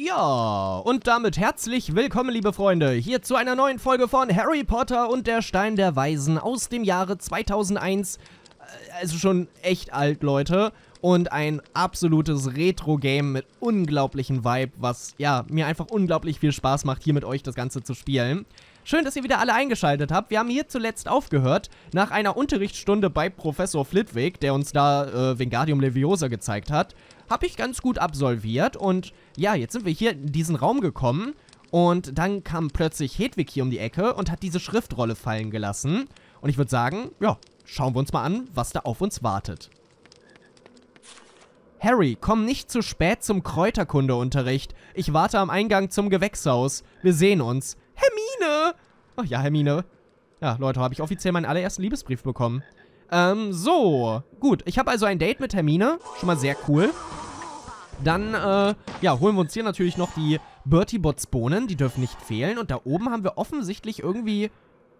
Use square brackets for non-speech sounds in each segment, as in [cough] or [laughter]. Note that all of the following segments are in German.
Ja, und damit herzlich willkommen, liebe Freunde, hier zu einer neuen Folge von Harry Potter und der Stein der Weisen aus dem Jahre 2001. Äh, also schon echt alt, Leute. Und ein absolutes Retro-Game mit unglaublichem Vibe, was, ja, mir einfach unglaublich viel Spaß macht, hier mit euch das Ganze zu spielen. Schön, dass ihr wieder alle eingeschaltet habt. Wir haben hier zuletzt aufgehört, nach einer Unterrichtsstunde bei Professor Flitwick, der uns da äh, Wingardium Leviosa gezeigt hat, habe ich ganz gut absolviert. Und ja, jetzt sind wir hier in diesen Raum gekommen. Und dann kam plötzlich Hedwig hier um die Ecke und hat diese Schriftrolle fallen gelassen. Und ich würde sagen, ja, schauen wir uns mal an, was da auf uns wartet. Harry, komm nicht zu spät zum Kräuterkundeunterricht. Ich warte am Eingang zum Gewächshaus. Wir sehen uns. Hermine! Ach ja, Hermine. Ja, Leute, habe ich offiziell meinen allerersten Liebesbrief bekommen. Ähm, so. Gut, ich habe also ein Date mit Hermine. Schon mal sehr cool. Dann, äh, ja, holen wir uns hier natürlich noch die Bertie Bots Bohnen. Die dürfen nicht fehlen. Und da oben haben wir offensichtlich irgendwie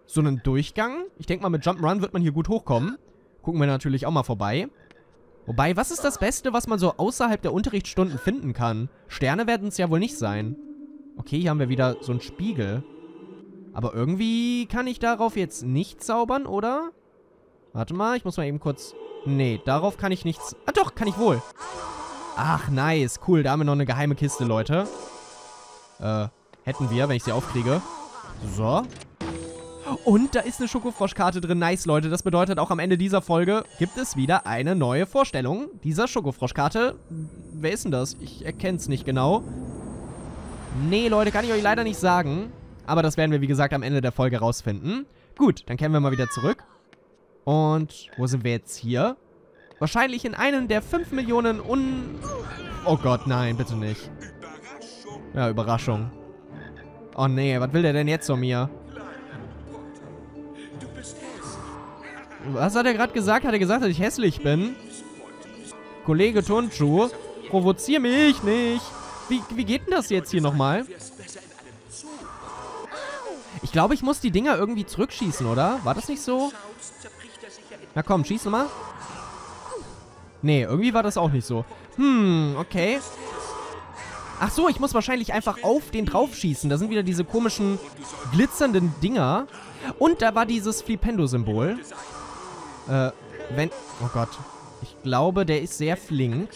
so einen Durchgang. Ich denke mal, mit Jump'n'Run wird man hier gut hochkommen. Gucken wir natürlich auch mal vorbei. Wobei, was ist das Beste, was man so außerhalb der Unterrichtsstunden finden kann? Sterne werden es ja wohl nicht sein. Okay, hier haben wir wieder so einen Spiegel. Aber irgendwie kann ich darauf jetzt nicht zaubern, oder? Warte mal, ich muss mal eben kurz... Nee, darauf kann ich nichts... Ah doch, kann ich wohl. Ach, nice. Cool, da haben wir noch eine geheime Kiste, Leute. Äh, hätten wir, wenn ich sie aufkriege. So. Und da ist eine Schokofroschkarte drin. Nice, Leute. Das bedeutet, auch am Ende dieser Folge gibt es wieder eine neue Vorstellung dieser Schokofroschkarte. Wer ist denn das? Ich erkenne es nicht genau. Nee, Leute, kann ich euch leider nicht sagen. Aber das werden wir, wie gesagt, am Ende der Folge rausfinden. Gut, dann kehren wir mal wieder zurück. Und wo sind wir jetzt hier? Wahrscheinlich in einem der 5 Millionen un... Oh Gott, nein, bitte nicht. Ja, Überraschung. Oh nee, was will der denn jetzt von mir? Was hat er gerade gesagt? Hat er gesagt, dass ich hässlich bin? Kollege Turnschuh, provozier mich nicht. Wie, wie geht denn das jetzt hier nochmal? Ich glaube, ich muss die Dinger irgendwie zurückschießen, oder? War das nicht so? Na komm, schieß mal. Nee, irgendwie war das auch nicht so. Hm, okay. Ach so, ich muss wahrscheinlich einfach auf den draufschießen. Da sind wieder diese komischen glitzernden Dinger. Und da war dieses Flipendo-Symbol. Äh, wenn... Oh Gott. Ich glaube, der ist sehr flink.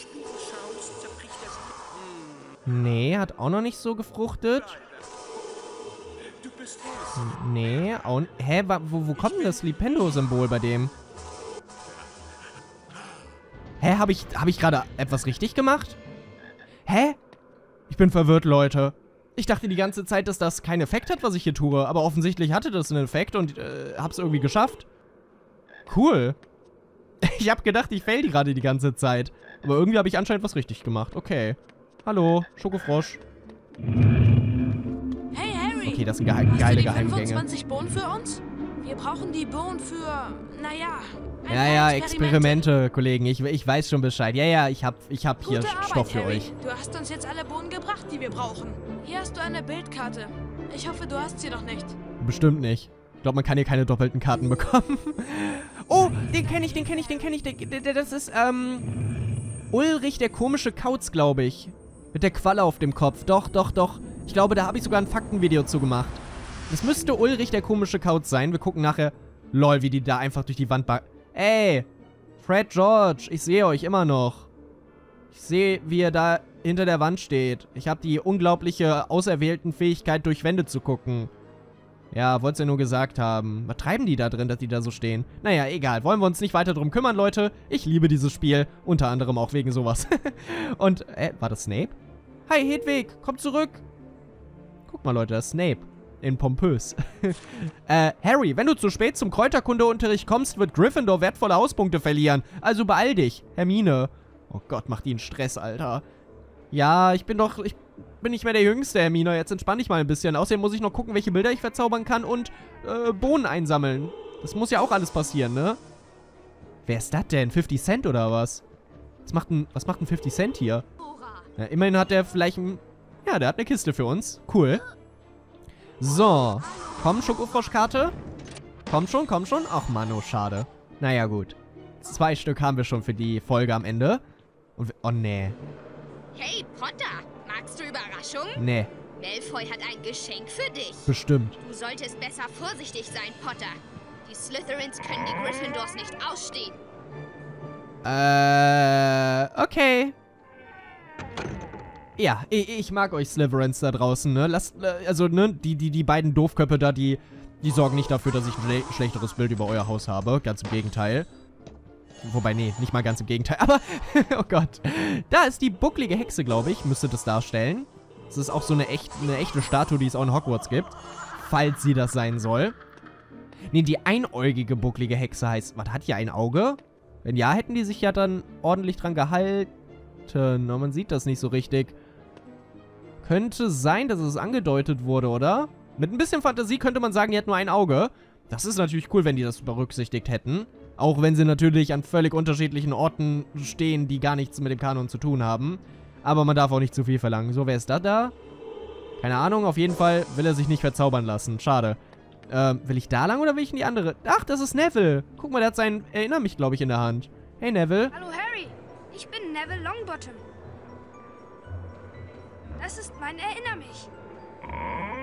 Nee, hat auch noch nicht so gefruchtet. Nee, auch... Hä, wo, wo kommt denn das Flipendo-Symbol bei dem? Hä, habe ich, hab ich gerade etwas richtig gemacht? Hä? Ich bin verwirrt, Leute. Ich dachte die ganze Zeit, dass das keinen Effekt hat, was ich hier tue. Aber offensichtlich hatte das einen Effekt und äh, hab's irgendwie geschafft. Cool. [laughs] Ich hab gedacht, ich fail die gerade die ganze Zeit. Aber irgendwie habe ich anscheinend was richtig gemacht. Okay. Hallo, Schokofrosch. Hey Harry! Okay, das sind geheim, geile Geheimgänge. 25 Bohnen für uns? Wir brauchen die Bohnen für, naja, Ja, ja, Experimente, Kollegen. Ich, ich weiß schon Bescheid. Ja, ja, ich hab, ich hab hier Gute Stoff für Harry. euch. Du hast uns jetzt alle Bohnen gebracht, die wir brauchen. Hier hast du eine Bildkarte. Ich hoffe, du hast sie noch nicht. Bestimmt nicht. Ich glaube, man kann hier keine doppelten Karten bekommen. [laughs] oh, den kenne ich, den kenne ich, den kenne ich. Der, der, das ist, ähm... Ulrich, der komische Kauz, glaube ich. Mit der Qualle auf dem Kopf. Doch, doch, doch. Ich glaube, da habe ich sogar ein Faktenvideo zu gemacht. Das müsste Ulrich, der komische Kauz sein. Wir gucken nachher. Lol, wie die da einfach durch die Wand backen. Ey, Fred George, ich sehe euch immer noch. Ich sehe, wie ihr da hinter der Wand steht. Ich habe die unglaubliche auserwählten Fähigkeit, durch Wände zu gucken. Ja, wollt's ja nur gesagt haben. Was treiben die da drin, dass die da so stehen? Naja, egal. Wollen wir uns nicht weiter drum kümmern, Leute. Ich liebe dieses Spiel. Unter anderem auch wegen sowas. [laughs] Und, äh, war das Snape? Hi, Hedwig, komm zurück. Guck mal, Leute, das ist Snape. In pompös. [laughs] äh, Harry, wenn du zu spät zum Kräuterkundeunterricht kommst, wird Gryffindor wertvolle Hauspunkte verlieren. Also beeil dich. Hermine. Oh Gott, macht einen Stress, Alter. Ja, ich bin doch... Ich bin nicht mehr der Jüngste, Hermine. Jetzt entspann dich mal ein bisschen. Außerdem muss ich noch gucken, welche Bilder ich verzaubern kann und äh, Bohnen einsammeln. Das muss ja auch alles passieren, ne? Wer ist das denn? 50 Cent oder was? Was macht ein, was macht ein 50 Cent hier? Ja, immerhin hat der vielleicht ein... Ja, der hat eine Kiste für uns. Cool. So. Komm, Schokofroschkarte. Komm schon, komm schon. Ach, Mann, oh, schade. Naja, gut. Zwei Stück haben wir schon für die Folge am Ende. Und oh, nee. Hey, Potter, Magst du Überraschung? Nee, Malfoy hat ein Geschenk für dich. bestimmt. Du solltest besser vorsichtig sein, Potter. Die Slytherins können die Gryffindors nicht ausstehen. Äh, okay. Ja, ich, ich mag euch Slytherins da draußen, ne? Lasst, äh, also, ne, die, die, die beiden Doofköpfe da, die, die sorgen nicht dafür, dass ich ein schle schlechteres Bild über euer Haus habe. Ganz im Gegenteil. Wobei, nee, nicht mal ganz im Gegenteil. [laughs] Aber, oh Gott. Da ist die bucklige Hexe, glaube ich, müsste das darstellen. Das ist auch so eine, echt, eine echte Statue, die es auch in Hogwarts gibt. Falls sie das sein soll. Nee, die einäugige bucklige Hexe heißt... Was, hat die ein Auge? Wenn ja, hätten die sich ja dann ordentlich dran gehalten. Aber man sieht das nicht so richtig. Könnte sein, dass es angedeutet wurde, oder? Mit ein bisschen Fantasie könnte man sagen, die hat nur ein Auge. Das ist natürlich cool, wenn die das berücksichtigt hätten. Auch wenn sie natürlich an völlig unterschiedlichen Orten stehen, die gar nichts mit dem Kanon zu tun haben. Aber man darf auch nicht zu viel verlangen. So, wer ist da da? Keine Ahnung, auf jeden Fall will er sich nicht verzaubern lassen. Schade. Ähm, will ich da lang oder will ich in die andere? Ach, das ist Neville. Guck mal, der hat seinen Erinner mich, glaube ich, in der Hand. Hey, Neville. Hallo Harry, ich bin Neville Longbottom. Das ist mein Erinner mich.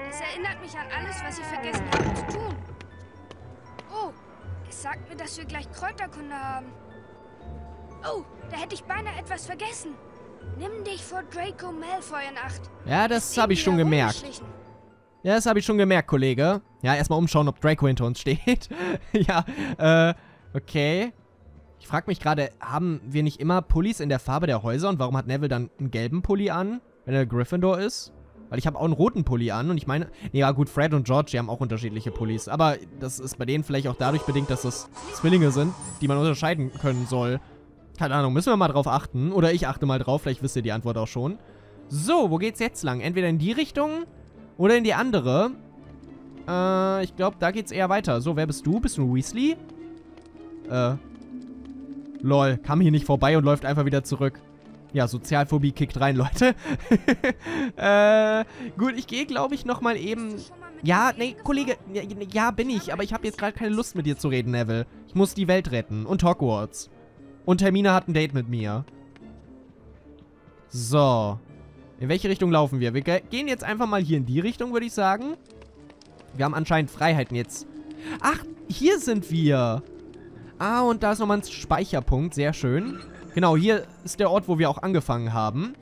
Es erinnert mich an alles, was ich vergessen habe zu tun. Oh, es sagt mir, dass wir gleich Kräuterkunde haben. Oh, da hätte ich beinahe etwas vergessen. Nimm dich vor Draco Malfoy in Acht. Ja, das habe ich schon gemerkt. Ja, das habe ich schon gemerkt, Kollege. Ja, erstmal umschauen, ob Draco hinter uns steht. [laughs] ja, äh, okay. Ich frage mich gerade, haben wir nicht immer Pullis in der Farbe der Häuser? Und warum hat Neville dann einen gelben Pulli an, wenn er Gryffindor ist? Weil ich habe auch einen roten Pulli an und ich meine... Nee, ja gut, Fred und George, die haben auch unterschiedliche Pullis. Aber das ist bei denen vielleicht auch dadurch bedingt, dass das Zwillinge sind, die man unterscheiden können soll. Keine Ahnung, müssen wir mal drauf achten. Oder ich achte mal drauf, vielleicht wisst ihr die Antwort auch schon. So, wo geht's jetzt lang? Entweder in die Richtung oder in die andere. Äh, ich glaube, da geht's eher weiter. So, wer bist du? Bist du ein Weasley? Äh. Lol, kam hier nicht vorbei und läuft einfach wieder zurück. Ja, Sozialphobie kickt rein, Leute. [laughs] äh, gut, ich gehe, glaube ich, nochmal eben... Ja, nee? Kollege, ja, ja, bin ich, aber ich habe jetzt gerade keine Lust mit dir zu reden, Neville. Ich muss die Welt retten und Hogwarts. Und Hermine hat ein Date mit mir. So. In welche Richtung laufen wir? Wir ge gehen jetzt einfach mal hier in die Richtung, würde ich sagen. Wir haben anscheinend Freiheiten jetzt. Ach, hier sind wir. Ah, und da ist nochmal ein Speicherpunkt. Sehr schön. Genau, hier ist der Ort, wo wir auch angefangen haben.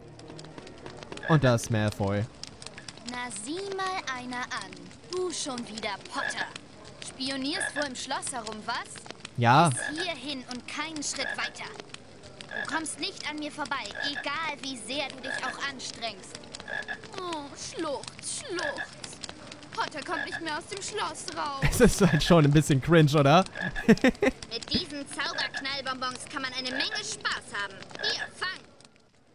Und da ist Malfoy. Na, sieh mal einer an. Du schon wieder, Potter. Spionierst wohl im Schloss herum, was? Ja, Bis hierhin und keinen Schritt weiter. Du kommst nicht an mir vorbei, egal wie sehr du dich auch anstrengst. Oh, Schluchz, Schluchz. Kommt nicht mehr aus dem Schloss raus. es ist halt schon ein bisschen cringe, oder? [laughs] Mit diesen Zauberknallbonbons kann man eine Menge Spaß haben. Hier, fang.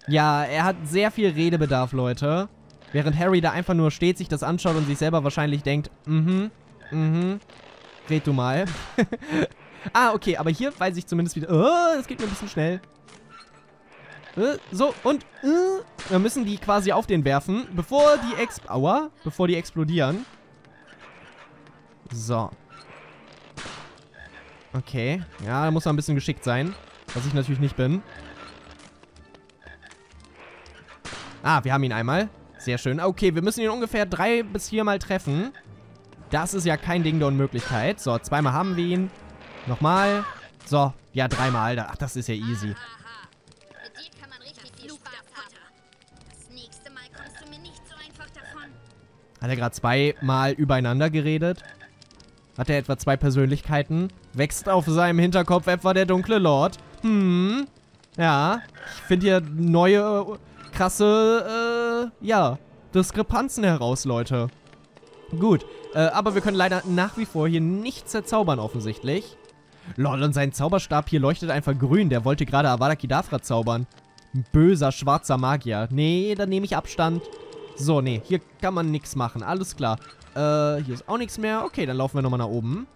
Ja, er hat sehr viel Redebedarf, Leute. Während Harry da einfach nur steht, sich das anschaut und sich selber wahrscheinlich denkt, mhm, mhm, red du mal. [laughs] ah, okay, aber hier weiß ich zumindest wieder, oh, das geht mir ein bisschen schnell. Äh, So, und, äh, wir müssen die quasi auf den werfen, bevor die ex... Aua, bevor die explodieren. So. Okay, ja, da muss man ein bisschen geschickt sein, was ich natürlich nicht bin. Ah, wir haben ihn einmal. Sehr schön. Okay, wir müssen ihn ungefähr drei bis viermal treffen. Das ist ja kein Ding der Unmöglichkeit. So, zweimal haben wir ihn. Nochmal. So, ja, dreimal. Ach, das ist ja easy. Mal. Hat er gerade zweimal übereinander geredet? Hat er etwa zwei Persönlichkeiten? Wächst auf seinem Hinterkopf etwa der dunkle Lord? Hm. Ja. Ich finde hier neue, krasse, äh, ja, Diskrepanzen heraus, Leute. Gut. Äh, aber wir können leider nach wie vor hier nichts zerzaubern, offensichtlich. Lol, und sein Zauberstab hier leuchtet einfach grün. Der wollte gerade Avada Kedavra zaubern. Ein böser, schwarzer Magier. Nee, da nehme ich Abstand. So, nee, hier kann man nichts machen. Alles klar. Äh, hier ist auch nichts mehr. Okay, dann laufen wir nochmal nach oben.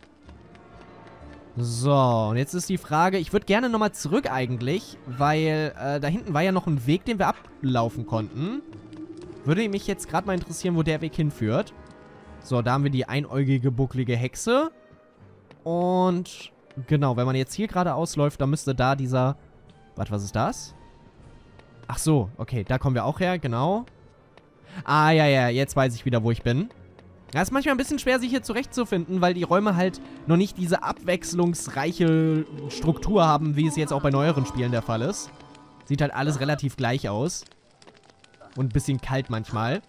So, und jetzt ist die Frage, ich würde gerne nochmal zurück eigentlich, weil äh, da hinten war ja noch ein Weg, den wir ablaufen konnten. Würde mich jetzt gerade mal interessieren, wo der Weg hinführt. So, da haben wir die einäugige, bucklige Hexe. Und genau, wenn man jetzt hier gerade ausläuft, dann müsste da dieser... Warte, was ist das? Ach so, okay, da kommen wir auch her, genau. Ah, ja, ja, jetzt weiß ich wieder, wo ich bin. Ja, ist manchmal ein bisschen schwer, sich hier zurechtzufinden, weil die Räume halt noch nicht diese abwechslungsreiche Struktur haben, wie es jetzt auch bei neueren Spielen der Fall ist. Sieht halt alles relativ gleich aus. Und ein bisschen kalt manchmal.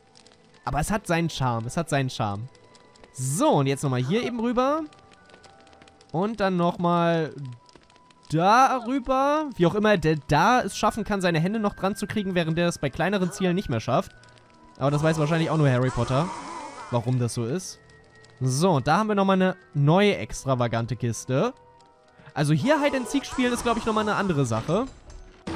Aber es hat seinen Charme, es hat seinen Charme. So, und jetzt nochmal hier eben rüber. Und dann nochmal da rüber. Wie auch immer der da es schaffen kann, seine Hände noch dran zu kriegen, während der es bei kleineren Zielen nicht mehr schafft. Aber das weiß wahrscheinlich auch nur Harry Potter, warum das so ist. So, und da haben wir nochmal eine neue extravagante Kiste. Also hier Hide and Seek spielen ist, glaube ich, nochmal eine andere Sache.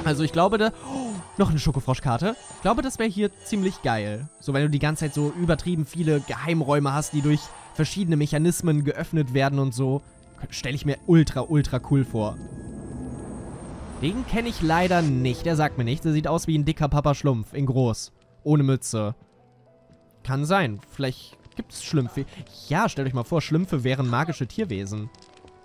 Also ich glaube, da... Oh, noch eine Schokofroschkarte. Ich glaube, das wäre hier ziemlich geil. So, wenn du die ganze Zeit so übertrieben viele Geheimräume hast, die durch verschiedene Mechanismen geöffnet werden und so. Stelle ich mir ultra, ultra cool vor. Den kenne ich leider nicht. Der sagt mir nichts. Der sieht aus wie ein dicker Papa Schlumpf. In groß. Ohne Mütze. Kann sein. Vielleicht gibt es Schlümpfe. Ja, stellt euch mal vor, Schlümpfe wären magische Tierwesen.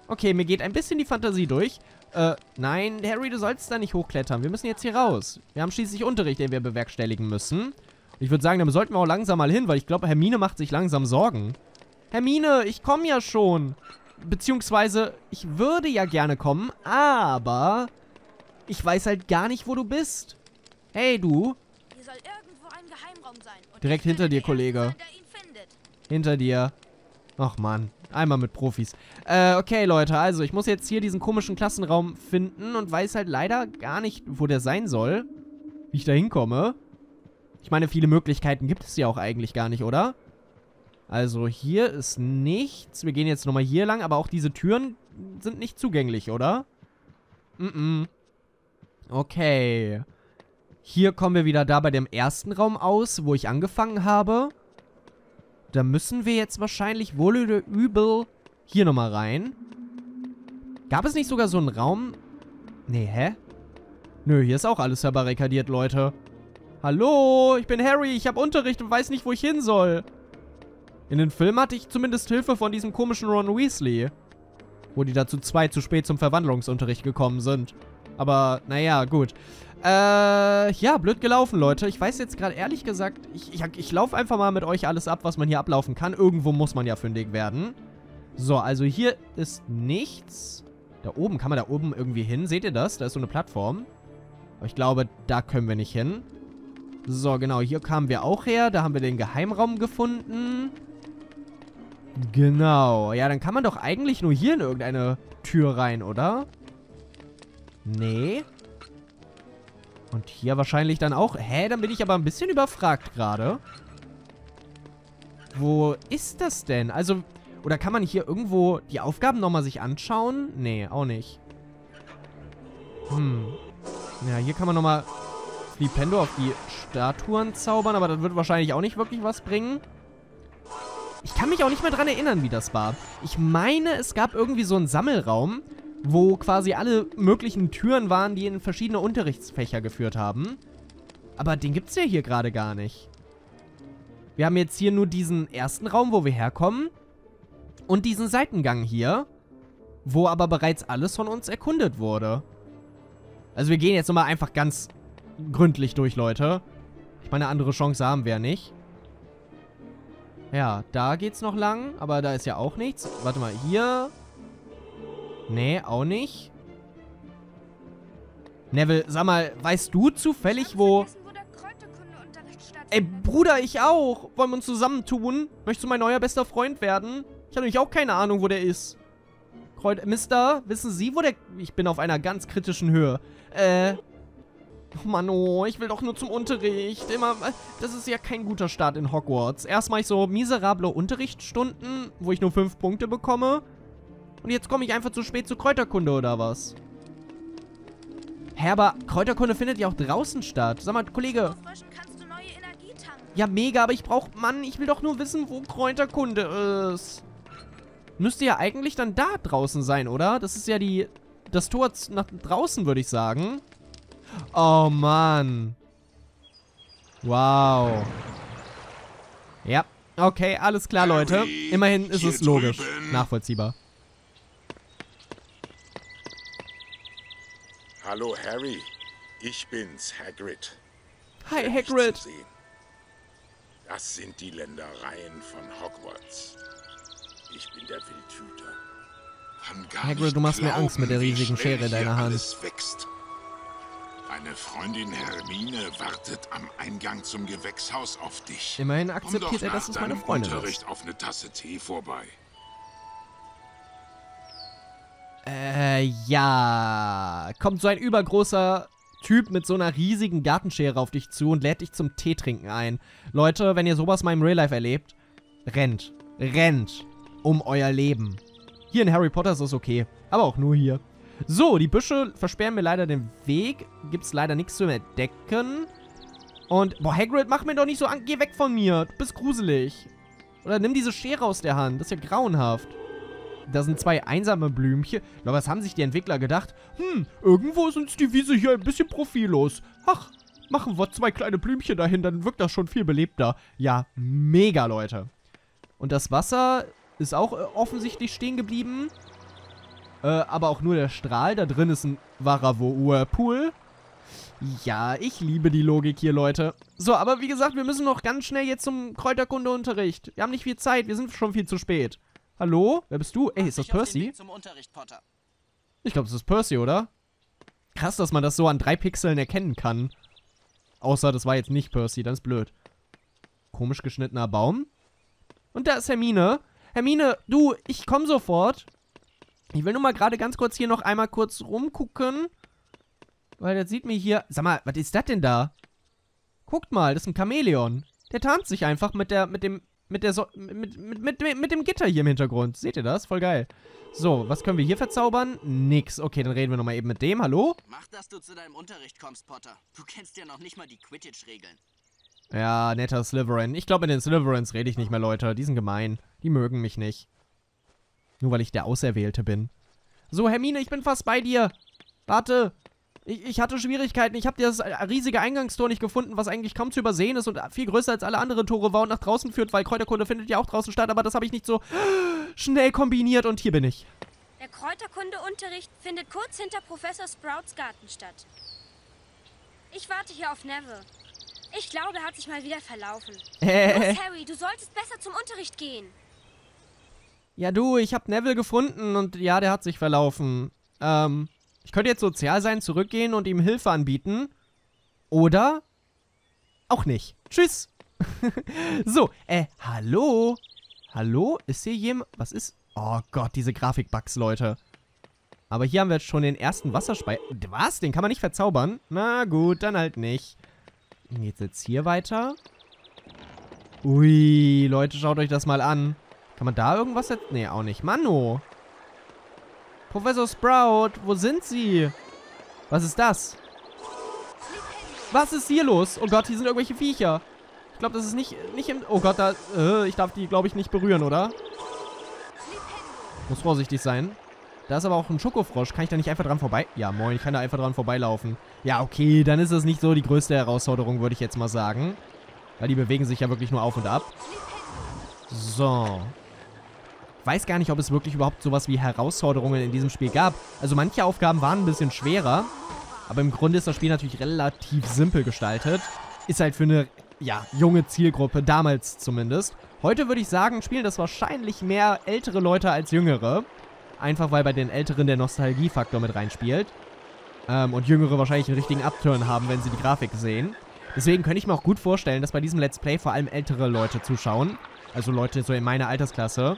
Okay, mir geht ein bisschen die Fantasie durch. Äh, nein, Harry, du sollst da nicht hochklettern. Wir müssen jetzt hier raus. Wir haben schließlich Unterricht, den wir bewerkstelligen müssen. Ich würde sagen, da sollten wir auch langsam mal hin, weil ich glaube, Hermine macht sich langsam Sorgen. Hermine, ich komme ja schon. Beziehungsweise, ich würde ja gerne kommen, aber ich weiß halt gar nicht, wo du bist. Hey, du. Direkt hinter dir, Kollege. Hinter dir. Ach, Mann. Einmal mit Profis. Äh, okay, Leute. Also, ich muss jetzt hier diesen komischen Klassenraum finden und weiß halt leider gar nicht, wo der sein soll. Wie ich da hinkomme. Ich meine, viele Möglichkeiten gibt es ja auch eigentlich gar nicht, oder? Also, hier ist nichts. Wir gehen jetzt nochmal hier lang, aber auch diese Türen sind nicht zugänglich, oder? Mhm. -mm. Okay. Hier kommen wir wieder da bei dem ersten Raum aus, wo ich angefangen habe. Da müssen wir jetzt wahrscheinlich wohl oder übel hier nochmal rein. Gab es nicht sogar so einen Raum? Nee, hä? Nö, hier ist auch alles verbarrikadiert, Leute. Hallo, ich bin Harry, ich habe Unterricht und weiß nicht, wo ich hin soll. In den Filmen hatte ich zumindest Hilfe von diesem komischen Ron Weasley. Wo die dazu zwei zu spät zum Verwandlungsunterricht gekommen sind. Aber, naja, gut. Äh, ja, blöd gelaufen, Leute. Ich weiß jetzt gerade ehrlich gesagt, ich, ich, ich laufe einfach mal mit euch alles ab, was man hier ablaufen kann. Irgendwo muss man ja fündig werden. So, also hier ist nichts. Da oben, kann man da oben irgendwie hin? Seht ihr das? Da ist so eine Plattform. Aber ich glaube, da können wir nicht hin. So, genau, hier kamen wir auch her. Da haben wir den Geheimraum gefunden. Genau. Ja, dann kann man doch eigentlich nur hier in irgendeine Tür rein, oder? Nee. Und hier wahrscheinlich dann auch. Hä, dann bin ich aber ein bisschen überfragt gerade. Wo ist das denn? Also, oder kann man hier irgendwo die Aufgaben nochmal sich anschauen? Nee, auch nicht. Hm. Ja, hier kann man nochmal Flipendo auf die Statuen zaubern, aber das wird wahrscheinlich auch nicht wirklich was bringen. Ich kann mich auch nicht mehr dran erinnern, wie das war. Ich meine, es gab irgendwie so einen Sammelraum, wo quasi alle möglichen Türen waren, die in verschiedene Unterrichtsfächer geführt haben. Aber den gibt es ja hier gerade gar nicht. Wir haben jetzt hier nur diesen ersten Raum, wo wir herkommen. Und diesen Seitengang hier, wo aber bereits alles von uns erkundet wurde. Also wir gehen jetzt nochmal einfach ganz gründlich durch, Leute. Ich meine, eine andere Chance haben wir ja nicht. Ja, da geht's noch lang, aber da ist ja auch nichts. Warte mal, hier Nee, auch nicht. Neville, sag mal, weißt du zufällig, wo... Ey, Bruder, ich auch. Wollen wir uns zusammentun? Möchtest du mein neuer bester Freund werden? Ich habe nämlich auch keine Ahnung, wo der ist. Kreut... Mister, wissen Sie, wo der... Ich bin auf einer ganz kritischen Höhe. Äh... Oh Mann, oh, ich will doch nur zum Unterricht. Immer, das ist ja kein guter Start in Hogwarts. Erst mache ich so miserable Unterrichtsstunden, wo ich nur fünf Punkte bekomme. Und jetzt komme ich einfach zu spät zur Kräuterkunde oder was? Hä, aber Kräuterkunde findet ja auch draußen statt. Sag mal, Kollege. Ja, mega, aber ich brauche... Mann, ich will doch nur wissen, wo Kräuterkunde ist. Müsste ja eigentlich dann da draußen sein, oder? Das ist ja die... Das Tor nach draußen, würde ich sagen. Oh, Mann. Wow. Ja, okay, alles klar, Leute. Immerhin ist es logisch. Nachvollziehbar. Hallo Harry, ich bin's, Hagrid. Hi, Schön, Hagrid. Das sind die Ländereien von Hogwarts. Ich bin der Wildhüter. Hagrid, du machst mir Angst mit der riesigen Schere in deiner Hand. Wächst. Deine Freundin Hermine wartet am Eingang zum Gewächshaus auf dich. Immerhin akzeptiert er, dass es meine Freundin ist. Unterricht auf eine Tasse Tee vorbei. Äh, ja. Kommt so ein übergroßer Typ mit so einer riesigen Gartenschere auf dich zu und lädt dich zum Tee trinken ein. Leute, wenn ihr sowas mal im Real Life erlebt, rennt. Rennt. Um euer Leben. Hier in Harry Potter ist es okay. Aber auch nur hier. So, die Büsche versperren mir leider den Weg. Gibt's leider nichts zu entdecken. Und, boah, Hagrid, mach mir doch nicht so an. Geh weg von mir. Du bist gruselig. Oder nimm diese Schere aus der Hand. Das ist ja grauenhaft. Da sind zwei einsame Blümchen. Na, was haben sich die Entwickler gedacht? Hm, irgendwo ist uns die Wiese hier ein bisschen profillos. Ach, machen wir zwei kleine Blümchen dahin, dann wirkt das schon viel belebter. Ja, mega, Leute. Und das Wasser ist auch äh, offensichtlich stehen geblieben. Äh, aber auch nur der Strahl. Da drin ist ein Varavour-Pool. Ja, ich liebe die Logik hier, Leute. So, aber wie gesagt, wir müssen noch ganz schnell jetzt zum Kräuterkundeunterricht. Wir haben nicht viel Zeit, wir sind schon viel zu spät. Hallo? Wer bist du? Ey, ist das Percy? Ich glaube, das ist Percy, oder? Krass, dass man das so an drei Pixeln erkennen kann. Außer, das war jetzt nicht Percy, dann ist blöd. Komisch geschnittener Baum. Und da ist Hermine. Hermine, du, ich komm sofort. Ich will nur mal gerade ganz kurz hier noch einmal kurz rumgucken. Weil das sieht mir hier... Sag mal, was ist das denn da? Guckt mal, das ist ein Chamäleon. Der tarnt sich einfach mit der, mit dem, mit der, so mit, mit, mit, mit, dem Gitter hier im Hintergrund. Seht ihr das? Voll geil. So, was können wir hier verzaubern? Nix. Okay, dann reden wir nochmal eben mit dem. Hallo? Mach, dass du zu deinem Unterricht kommst, Potter. Du kennst ja noch nicht mal die Quidditch-Regeln. Ja, netter Slytherin. Ich glaube, mit den Slytherins rede ich nicht mehr, Leute. Die sind gemein. Die mögen mich nicht. Nur weil ich der Auserwählte bin. So, Hermine, ich bin fast bei dir. Warte. Ich, ich hatte Schwierigkeiten. Ich habe das riesige Eingangstor nicht gefunden, was eigentlich kaum zu übersehen ist und viel größer als alle anderen Tore war und nach draußen führt, weil Kräuterkunde findet ja auch draußen statt, aber das habe ich nicht so [gasps] schnell kombiniert und hier bin ich. Der Kräuterkundeunterricht findet kurz hinter Professor Sprouts Garten statt. Ich warte hier auf Neville. Ich glaube, er hat sich mal wieder verlaufen. Äh, [laughs] Los, Harry, du solltest besser zum Unterricht gehen. ja du, ich habe Neville gefunden und ja, der hat sich verlaufen. Ähm, ich könnte jetzt sozial sein, zurückgehen und ihm Hilfe anbieten. Oder auch nicht. Tschüss. [laughs] so, äh, hallo? Hallo? Ist hier jemand... Was ist... Oh Gott, diese Grafikbugs, Leute. Aber hier haben wir jetzt schon den ersten Wasserspeicher. Was? Den kann man nicht verzaubern? Na gut, dann halt nicht. Geht's jetzt hier weiter? Ui, Leute, schaut euch das mal an. Kann man da irgendwas jetzt... Nee, auch nicht. Mano. Professor Sprout, wo sind Sie? Was ist das? Was ist hier los? Oh Gott, hier sind irgendwelche Viecher. Ich glaube, das ist nicht, nicht im... Oh Gott, da... Äh, ich darf die, glaube ich, nicht berühren, oder? Muss vorsichtig sein. Da ist aber auch ein Schokofrosch. Kann ich da nicht einfach dran vorbei... Ja, moin, ich kann da einfach dran vorbeilaufen. Ja, okay, dann ist es nicht so die größte Herausforderung, würde ich jetzt mal sagen. Weil die bewegen sich ja wirklich nur auf und ab. So. Weiß gar nicht, ob es wirklich überhaupt sowas wie Herausforderungen in diesem Spiel gab. Also manche Aufgaben waren ein bisschen schwerer. Aber im Grunde ist das Spiel natürlich relativ simpel gestaltet. Ist halt für eine, ja, junge Zielgruppe, damals zumindest. Heute würde ich sagen, spielen das wahrscheinlich mehr ältere Leute als jüngere. Einfach weil bei den Älteren der Nostalgiefaktor mit reinspielt. Ähm, und Jüngere wahrscheinlich einen richtigen Upturn haben, wenn sie die Grafik sehen. Deswegen könnte ich mir auch gut vorstellen, dass bei diesem Let's Play vor allem ältere Leute zuschauen. Also Leute so in meiner Altersklasse.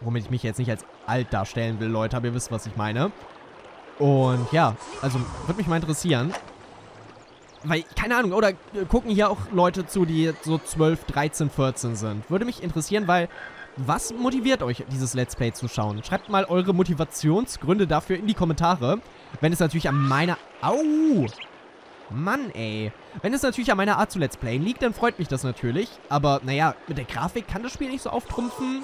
Womit ich mich jetzt nicht als alt darstellen will, Leute, aber ihr wisst, was ich meine. Und ja, also würde mich mal interessieren. Weil, keine Ahnung, oder äh, gucken hier auch Leute zu, die so 12, 13, 14 sind. Würde mich interessieren, weil was motiviert euch, dieses Let's Play zu schauen? Schreibt mal eure Motivationsgründe dafür in die Kommentare. Wenn es natürlich an meiner... Au! Mann, ey. Wenn es natürlich an meiner Art zu Let's Playen liegt, dann freut mich das natürlich. Aber, naja, mit der Grafik kann das Spiel nicht so auftrumpfen.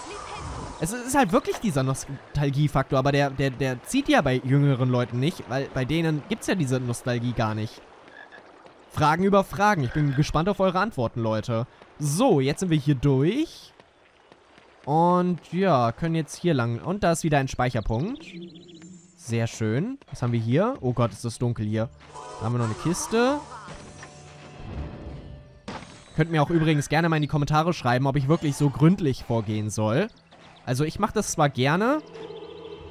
Es ist halt wirklich dieser Nostalgiefaktor, aber der, der, der zieht ja bei jüngeren Leuten nicht, weil bei denen gibt es ja diese Nostalgie gar nicht. Fragen über Fragen. Ich bin gespannt auf eure Antworten, Leute. So, jetzt sind wir hier durch. Und ja, können jetzt hier lang. Und da ist wieder ein Speicherpunkt. Sehr schön. Was haben wir hier? Oh Gott, ist das dunkel hier. Da haben wir noch eine Kiste. Könnt mir auch übrigens gerne mal in die Kommentare schreiben, ob ich wirklich so gründlich vorgehen soll. Also ich mache das zwar gerne,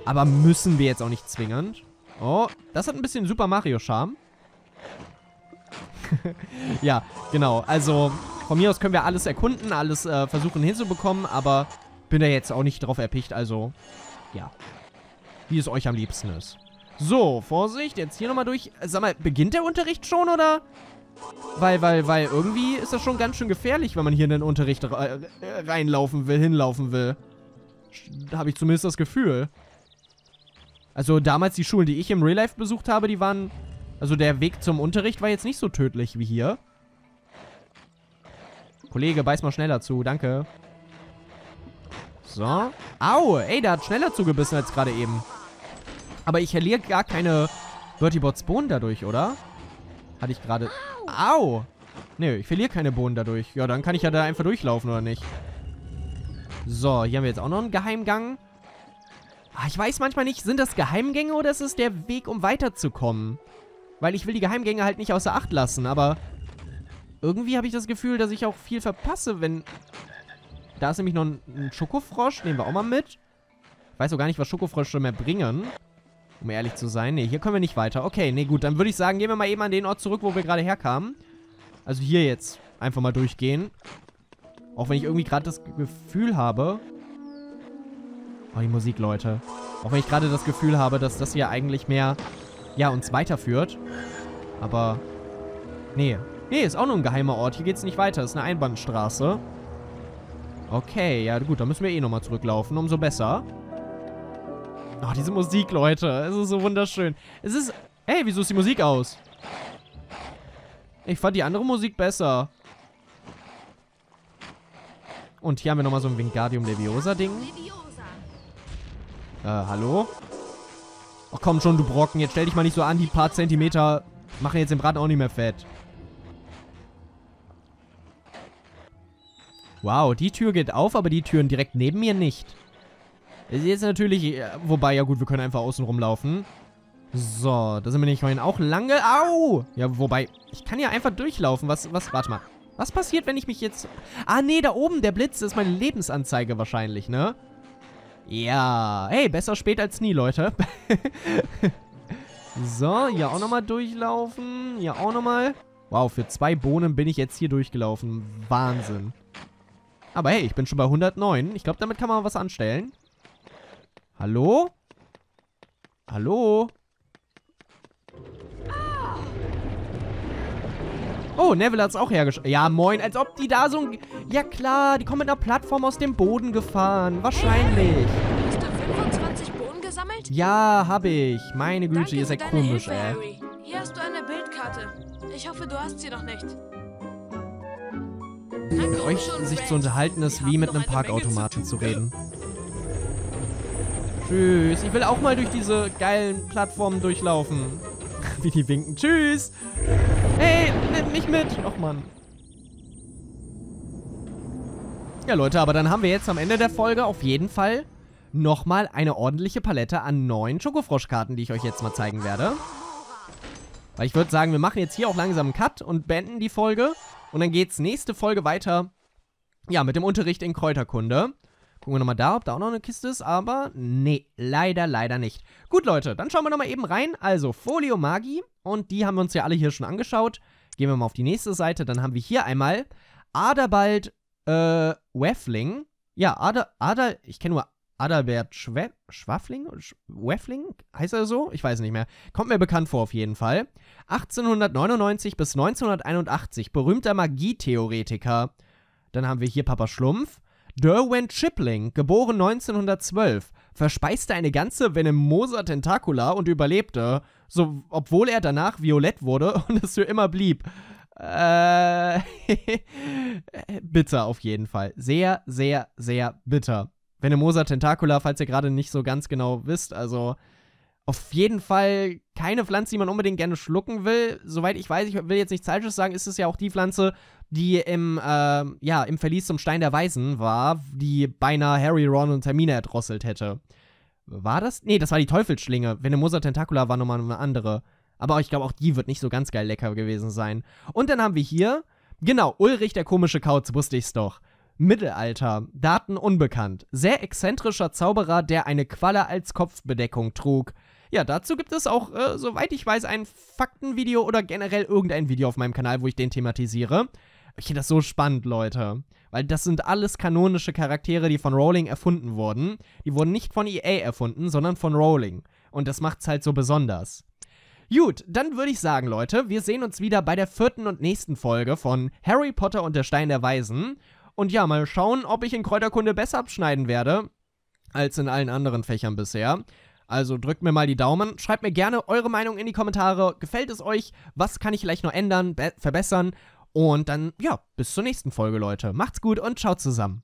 aber müssen wir jetzt auch nicht zwingend. Oh, das hat ein bisschen Super Mario-Charme. [laughs] ja, genau. Also von mir aus können wir alles erkunden, alles äh, versuchen hinzubekommen, aber bin da jetzt auch nicht drauf erpicht, also ja. Wie es euch am liebsten ist. So, Vorsicht, jetzt hier nochmal durch. Sag mal, beginnt der Unterricht schon, oder? Weil, weil, weil irgendwie ist das schon ganz schön gefährlich, wenn man hier in den Unterricht reinlaufen will, hinlaufen will. Habe ich zumindest das Gefühl. Also damals die Schulen, die ich im Real Life besucht habe, die waren... Also der Weg zum Unterricht war jetzt nicht so tödlich wie hier. Kollege, beiß mal schneller zu, danke. So. Au, ey, der hat schneller zugebissen als gerade eben. Aber ich verliere gar keine Vertibots Bohnen dadurch, oder? Hatte ich gerade... Au! Nö, ich verliere keine Bohnen dadurch. Ja, dann kann ich ja da einfach durchlaufen, oder nicht? So, hier haben wir jetzt auch noch einen Geheimgang. Ah, ich weiß manchmal nicht, sind das Geheimgänge oder ist es der Weg, um weiterzukommen? Weil ich will die Geheimgänge halt nicht außer Acht lassen, aber irgendwie habe ich das Gefühl, dass ich auch viel verpasse, wenn... Da ist nämlich noch ein, Schokofrosch, nehmen wir auch mal mit. Ich weiß auch gar nicht, was Schokofrösche mehr bringen. Um ehrlich zu sein. Ne, hier können wir nicht weiter. Okay, ne gut, dann würde ich sagen, gehen wir mal eben an den Ort zurück, wo wir gerade herkamen. Also hier jetzt einfach mal durchgehen. Auch wenn ich irgendwie gerade das Gefühl habe... Oh, die Musik, Leute. Auch wenn ich gerade das Gefühl habe, dass das hier eigentlich mehr, ja, uns weiterführt. Aber, nee. Nee, ist auch nur ein geheimer Ort. Hier geht's nicht weiter. Ist eine Einbahnstraße. Okay, ja gut, dann müssen wir eh nochmal zurücklaufen. Umso besser. Oh, diese Musik, Leute. Es ist so wunderschön. Es ist... Ey, wieso ist die Musik aus? Ich fand die andere Musik besser. Und hier haben wir nochmal so ein Wingardium Leviosa-Ding. Äh, hallo? Ach komm schon, du Brocken. Jetzt stell dich mal nicht so an. Die paar Zentimeter machen jetzt den Braten auch nicht mehr fett. Wow, die Tür geht auf, aber die Türen direkt neben mir nicht. Ist jetzt natürlich... Äh, wobei, ja gut, wir können einfach außen rumlaufen. So, da sind wir nicht vorhin auch lange... Au! Ja, wobei, ich kann ja einfach durchlaufen. Was, was, warte mal. Was passiert, wenn ich mich jetzt... Ah, nee, da oben, der Blitz ist meine Lebensanzeige wahrscheinlich, ne? Ja. Hey, besser spät als nie, Leute. [laughs] so, hier auch nochmal durchlaufen. Hier auch nochmal. Wow, für zwei Bohnen bin ich jetzt hier durchgelaufen. Wahnsinn. Aber hey, ich bin schon bei 109. Ich glaube, damit kann man was anstellen. Hallo? Hallo? Oh, Neville hat es auch hergestellt. Ja, moin, als ob die da so ein... Ja klar, die kommen mit einer Plattform aus dem Boden gefahren. Wahrscheinlich. Hast du 25 Bohnen gesammelt? Ja, habe ich. Meine Güte, Danke ihr seid komisch, Hilfe, ey. Harry. Hier hast du eine Bildkarte. Ich hoffe, du hast sie noch nicht. Mit euch sich zu unterhalten ist wie mit einem Parkautomaten zu reden. Tschüss. Ich will auch mal durch diese geilen Plattformen durchlaufen. Wie die winken. Tschüss. Hey, nimm mich mit. Och, Mann. Ja, Leute, aber dann haben wir jetzt am Ende der Folge auf jeden Fall nochmal eine ordentliche Palette an neuen Schokofroschkarten, die ich euch jetzt mal zeigen werde. Weil ich würde sagen, wir machen jetzt hier auch langsam einen Cut und beenden die Folge. Und dann geht's nächste Folge weiter, ja, mit dem Unterricht in Kräuterkunde. Gucken wir nochmal da, ob da auch noch eine Kiste ist, aber nee, leider, leider nicht. Gut, Leute, dann schauen wir nochmal eben rein. Also, Folio Magi, und die haben wir uns ja alle hier schon angeschaut. Gehen wir mal auf die nächste Seite, dann haben wir hier einmal Aderbald, äh, Weffling. Ja, Ader, Ader, ich kenne nur Adalbert Schwe Schwaffling? Sch Weffling? Heißt er so? Ich weiß nicht mehr. Kommt mir bekannt vor auf jeden Fall. 1899 bis 1981, berühmter Magietheoretiker. Dann haben wir hier Papa Schlumpf. Derwent Chipling, geboren 1912, verspeiste eine ganze Venemosa Tentacula und überlebte, so, obwohl er danach violett wurde [laughs] und es für immer blieb. Äh, [laughs] bitter auf jeden Fall. Sehr, sehr, sehr bitter. Venemosa Tentacula, falls ihr gerade nicht so ganz genau wisst, also auf jeden Fall keine Pflanze, die man unbedingt gerne schlucken will. Soweit ich weiß, ich will jetzt nichts Falsches sagen, ist es ja auch die Pflanze, die im, äh, ja, im Verlies zum Stein der Weisen war, die beinahe Harry, Ron und Hermine erdrosselt hätte. War das? Nee, das war die Teufelsschlinge. Venemosa Tentacula war nochmal eine andere. Aber ich glaube, auch die wird nicht so ganz geil lecker gewesen sein. Und dann haben wir hier Genau, Ulrich der komische Kauz, wusste ich's doch. Mittelalter, Daten unbekannt. Sehr exzentrischer Zauberer, der eine Qualle als Kopfbedeckung trug. Ja, dazu gibt es auch, äh, soweit ich weiß, ein Faktenvideo oder generell irgendein Video auf meinem Kanal, wo ich den thematisiere. Ich finde das so spannend, Leute. Weil das sind alles kanonische Charaktere, die von Rowling erfunden wurden. Die wurden nicht von EA erfunden, sondern von Rowling. Und das macht's halt so besonders. Gut, dann würde ich sagen, Leute, wir sehen uns wieder bei der vierten und nächsten Folge von Harry Potter und der Stein der Weisen. Und ja, mal schauen, ob ich in Kräuterkunde besser abschneiden werde als in allen anderen Fächern bisher. Also drückt mir mal die Daumen, schreibt mir gerne eure Meinung in die Kommentare. Gefällt es euch? Was kann ich vielleicht noch ändern, verbessern? Und dann, ja, bis zur nächsten Folge, Leute. Macht's gut und ciao zusammen.